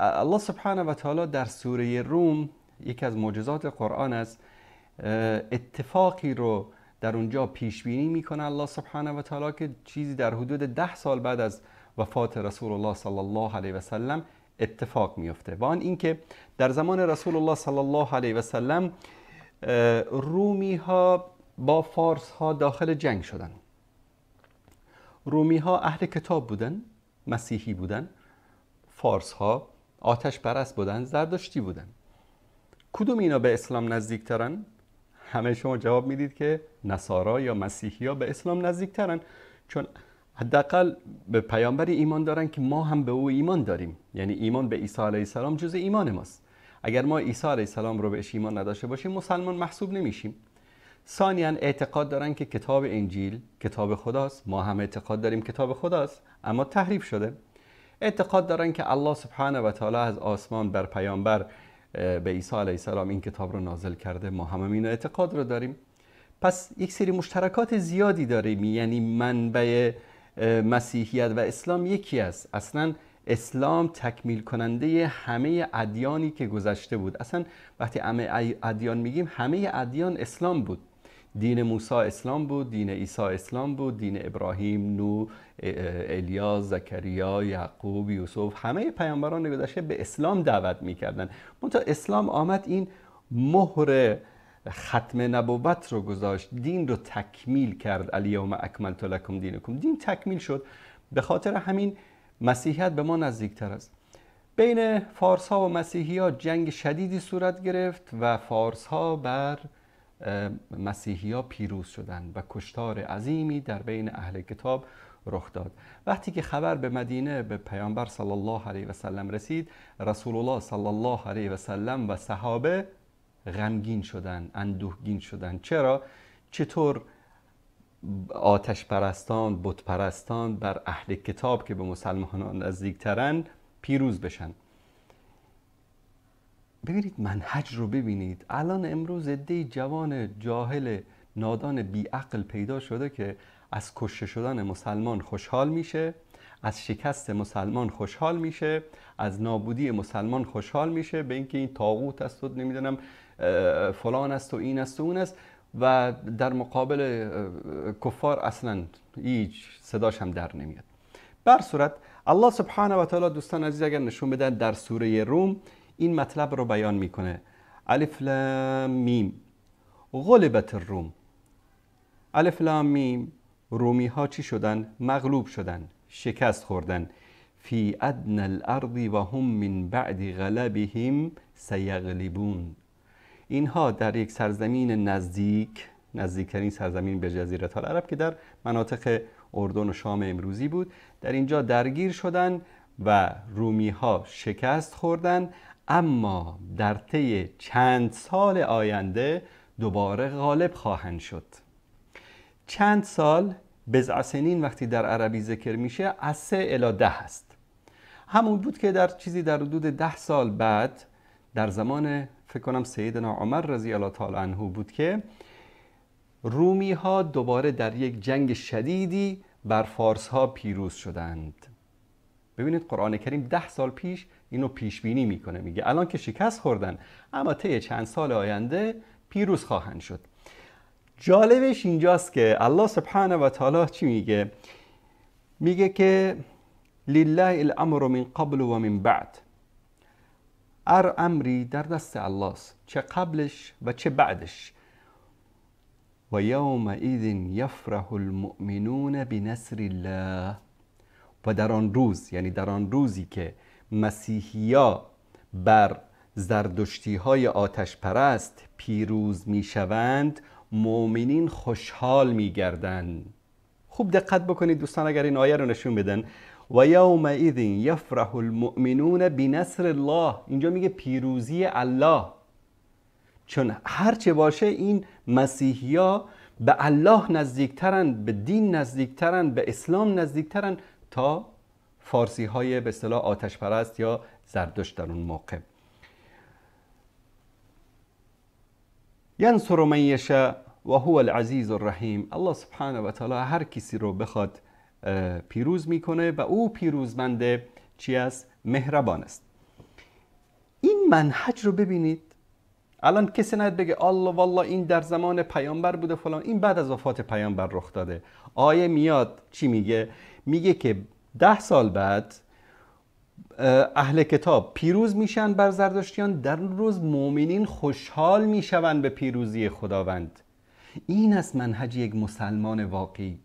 الله سبحانه و تعالی در سوره روم یکی از معجزات قرآن است اتفاقی رو در اونجا پیش بینی می‌کنه الله سبحانه و تعالی که چیزی در حدود ده سال بعد از وفات رسول الله صلی الله علیه و سلم اتفاق میفته و آن اینکه در زمان رسول الله صلی الله علیه و سلم رومی ها با فارس ها داخل جنگ شدن. رومی ها اهل کتاب بودن مسیحی بودن. فارس ها آتش پرست بودن زردشتی بودن. کدوم اینا به اسلام نزدیکترن؟ همه شما جواب می‌دید که نصارا یا مسیحی ها به اسلام نزدیکترن. چون حداقل به پیامبری ایمان دارن که ما هم به او ایمان داریم. یعنی ایمان به عیسی علیه السلام جز ایمان ماست. اگر ما عیسی علیه السلام رو بهش ایمان نداشته باشیم مسلمان محسوب نمیشیم. ثانیا اعتقاد دارن که کتاب انجیل کتاب خداست. ما هم اعتقاد داریم کتاب خداست اما تحریف شده. اعتقاد دارن که الله سبحانه و تعالی از آسمان بر پیامبر به عیسی علیه السلام این کتاب رو نازل کرده. ما هم این اعتقاد رو داریم. پس یک سری مشترکات زیادی داریم. یعنی منبع مسیحیت و اسلام یکی است. اصلا اسلام تکمیل کننده همه ادیانی که گذشته بود. اصلا وقتی همه ادیان میگیم همه ادیان اسلام بود. دین موسی اسلام بود دین عیسی اسلام بود دین ابراهیم نو الیاس زکریا یعقوب یوسف همه پیامبران گذشته به اسلام دعوت می‌کردن. منتها اسلام آمد این مهر ختم نبوت رو گذاشت دین رو تکمیل کرد. الیوم اکملت لکم دینکم. دین تکمیل شد. به خاطر همین مسیحیت به ما نزدیکتر است. بین فارس ها و مسیحی ها جنگ شدیدی صورت گرفت و فارس ها بر مسیحی ها پیروز شدند و کشتار عظیمی در بین اهل کتاب رخ داد. وقتی که خبر به مدینه به پیامبر صلی الله علیه و سلم رسید رسول الله صلی الله علیه و سلم و صحابه غمگین شدن اندوهگین شدن چرا؟ چطور آتش پرستان بت پرستان بر اهل کتاب که به مسلمانان نزدیکترن پیروز بشن؟ ببینید منهج رو ببینید. الان امروز عده جوان جاهل نادان بیعقل پیدا شده که از کشته شدن مسلمان خوشحال میشه از شکست مسلمان خوشحال میشه از نابودی مسلمان خوشحال میشه به اینکه این تاغوت است و نمی‌دونم فلان است و این است و اون است و در مقابل کفار اصلا هیچ صداش هم در نمیاد. بر صورت الله سبحانه و تعالی دوستان عزیز اگر نشون بدن در سوره روم این مطلب رو بیان می‌کنه. الف لام میم. غلبت الروم. الف لام میم رومی ها چی شدن؟ مغلوب شدن شکست خوردن. في أدنى الأرض وهم من بعد غلبهم سيغلبون. اینها در یک سرزمین نزدیک نزدیکترین سرزمین به جزیره العرب که در مناطق اردن و شام امروزی بود در اینجا درگیر شدن و رومی ها شکست خوردن. اما در طی چند سال آینده دوباره غالب خواهند شد. چند سال بزع سنین وقتی در عربی ذکر میشه از سه الی ده هست همون بود که در چیزی در حدود ده سال بعد در زمان فکر کنم سیدنا عمر رضی الله تعالی عنه بود که رومی ها دوباره در یک جنگ شدیدی بر فارس ها پیروز شدند. ببینید قرآن کریم ده سال پیش اینو پیش بینی می‌کنه میگه الان که شکست خوردن اما طی چند سال آینده پیروز خواهند شد. جالبش اینجاست که الله سبحانه و تعالی چی میگه؟ میگه که لله الامر من قبل و من بعد. ار امری در دست الله است چه قبلش و چه بعدش. و یوم ایذ یفرح المؤمنون بنصر الله. و در آن روز یعنی در آن روزی که مسیحیا بر زردشتی های آتش پرست پیروز می شوند مؤمنین خوشحال می گردن. خوب دقت بکنید دوستان اگر این آیه رو نشون بدن. و یوم ایذین یفرح المؤمنون بنصر الله. اینجا میگه پیروزی الله. چون هرچه باشه این مسیحیا به الله نزدیکترن به دین نزدیکترن به اسلام نزدیکترن تا فارسی های به اصطلاح آتش پرست یا زردشت در اون موقع. ینصر من یشاء و هو العزیز الرحیم. الله سبحانه و تعالی هر کسی رو بخواد پیروز می‌کنه و او پیروزمند چی است؟ مهربان است. این منهج رو ببینید. الان کسی نهید بگه الله والله این در زمان پیامبر بوده فلان. این بعد از وفات پیامبر رخ داده. آیه میاد چی میگه؟ میگه که ده سال بعد اهل کتاب پیروز میشن بر زردشتیان در روز مؤمنین خوشحال می‌شوند به پیروزی خداوند. این است منهج یک مسلمان واقعی.